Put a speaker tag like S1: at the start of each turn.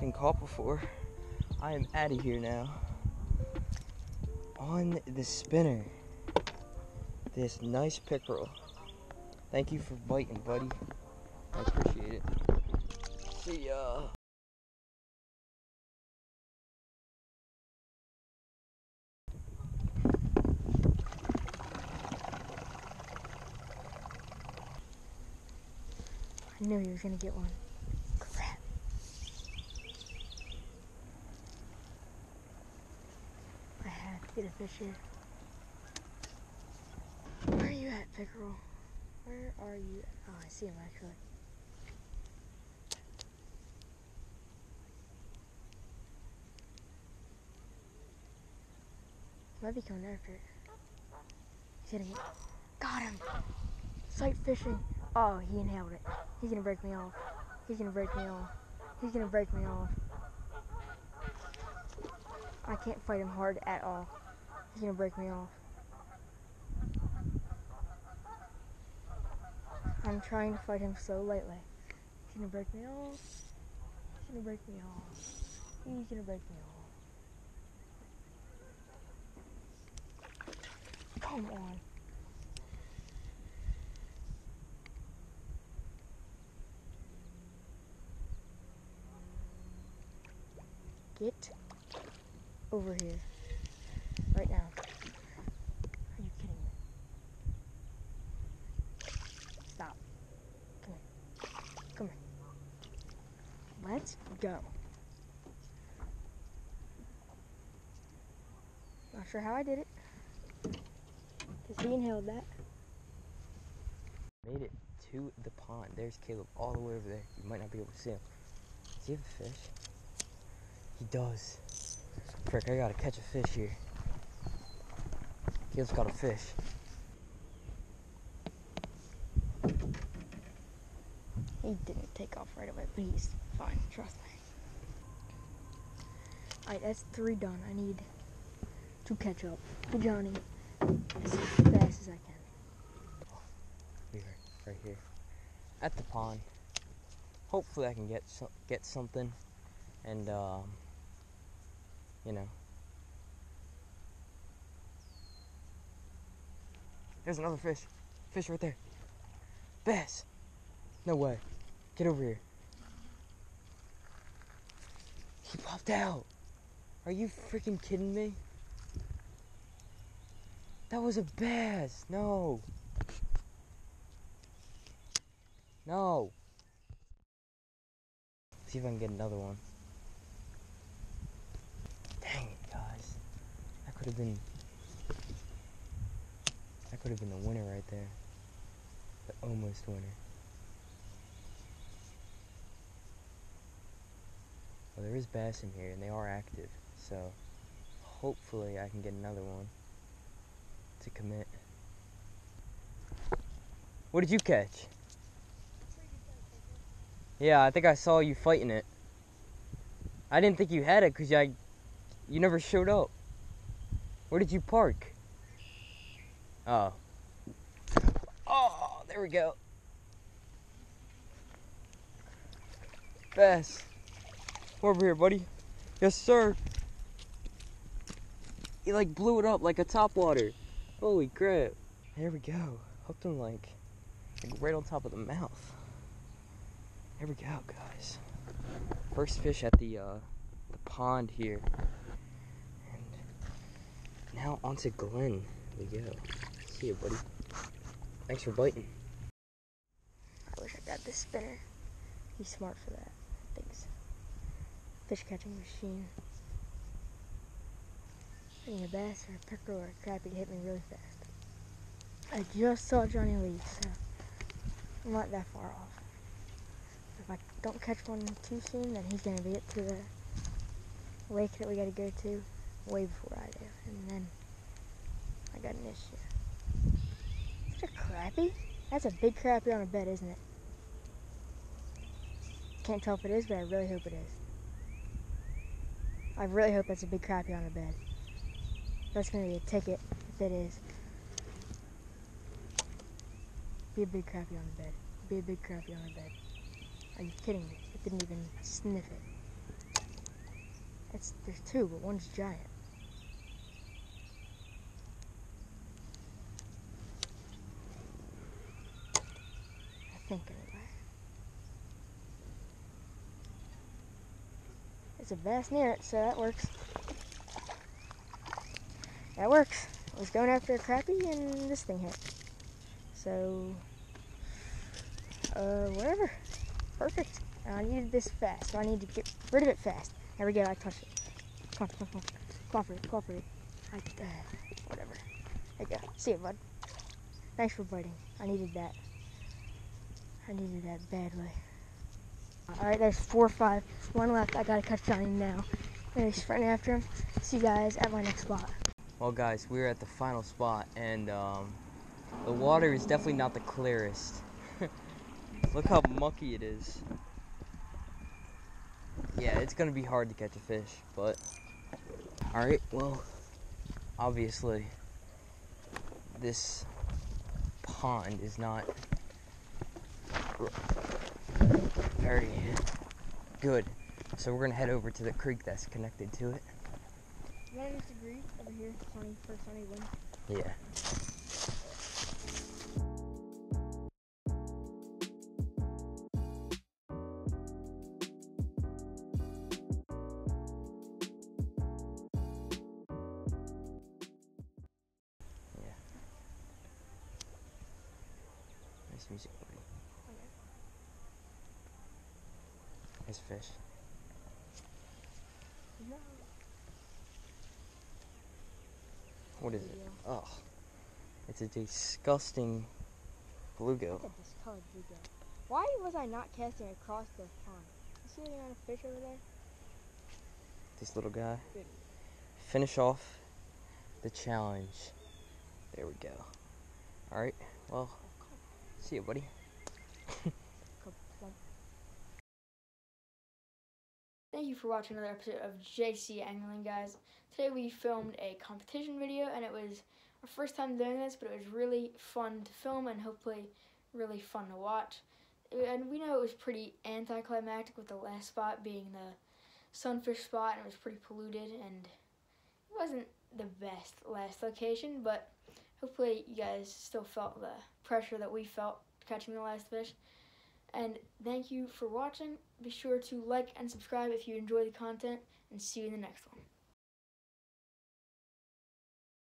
S1: been caught before. I am out of here now. On the spinner. This nice pickerel. Thank you for biting, buddy. I appreciate it. See ya.
S2: I knew he was gonna get one. Crap. I had to get a fish here. Where are you at, pickerel? Where are you at? Oh, I see him actually. Might be coming after it. He's hitting it. Got him! Sight fishing. Oh, he inhaled it. He's gonna break me off. He's gonna break me off. He's gonna break me off. I can't fight him hard at all. He's gonna break me off. I'm trying to fight him so lightly. He's gonna break me off. He's gonna break me off. He's gonna break me off. Come on. Get over here. Right now. Are you kidding me? Stop. Come here. Come here. Let's go. Not sure how I did it. Because he inhaled that.
S1: Made it to the pond. There's Caleb all the way over there. You might not be able to see him. Does he have a fish? He does. Frick, I gotta catch a fish here. Caleb's got a fish.
S2: He didn't take off right away, but he's fine. Trust me. Alright, that's three done. I need to catch up to Johnny as fast as I can.
S1: We are right here at the pond. Hopefully, I can get some, get something, and um, you know. There's another fish. Fish right there. Bass. No way. Get over here. He popped out. Are you freaking kidding me? That was a bass. No. No. See if I can get another one. Dang it, guys. That could have been. That could have been the winner right there. The almost winner. Well, there is bass in here, and they are active. So, hopefully, I can get another one to commit. What did you catch? Yeah, I think I saw you fighting it. I didn't think you had it because you never showed up. Where did you park? Oh. Oh, there we go. Bass. Over here, buddy. Yes, sir. He like blew it up like a topwater. Holy crap. There we go. Hooked him like, like right on top of the mouth. Here we go, guys. First fish at the uh, the pond here. And now onto Glenn we go. See you, buddy. Thanks for biting.
S2: I wish I got this spinner. He's smart for that. Thanks. Fish catching machine. Getting a bass or a pickerel or a crappie hit me really fast. I just saw Johnny leave, so I'm not that far off. If I don't catch one too soon, then he's gonna be it to the lake that we gotta go to way before I do. And then I got an issue. Is that a crappie? That's a big crappie on a bed, isn't it? Can't tell if it is, but I really hope it is. I really hope that's a big crappie on a bed. That's gonna be a ticket if it is. Be a big crappie on the bed. Be a big crappie on the bed. Are you kidding me? It didn't even sniff it. It's there's two, but one's giant. I think anyway. It's a bass near it, so that works. That works. I was going after a crappie and this thing hit. So, uh, whatever. Perfect. I needed this fast, so I need to get rid of it fast. There we go, I touched it. Come on, come on, for it. I, uh, whatever. There you go. See you, bud. Thanks for biting. I needed that. I needed that badly. Alright, there's four or five. One left. I gotta catch Johnny now. And he's running after him. See you guys at my next spot.
S1: Well, guys, we're at the final spot, and um, the water is definitely not the clearest. Look how mucky it is. Yeah, it's gonna be hard to catch a fish, but alright, well, obviously, this pond is not very good. So we're gonna head over to the creek that's connected to it.
S2: You want to disagree over here? Sunny for sunny wind.
S1: Yeah. Yeah. Nice music, Nice fish.
S2: No.
S1: What is it? Oh, it's a disgusting bluegill.
S2: Look at this colored bluegill. Why was I not casting across the pond? You see any other fish over there?
S1: This little guy.
S2: Good.
S1: Finish off the challenge. There we go. All right. Well, see you, buddy.
S2: Thank you for watching another episode of JC Angling, guys. Today we filmed a competition video, and it was our first time doing this, but it was really fun to film and hopefully really fun to watch. And we know it was pretty anticlimactic with the last spot being the sunfish spot, and it was pretty polluted, and it wasn't the best last location, but hopefully you guys still felt the pressure that we felt catching the last fish. And thank you for watching. Be sure to like and subscribe if you enjoy the content, and see you in the next one.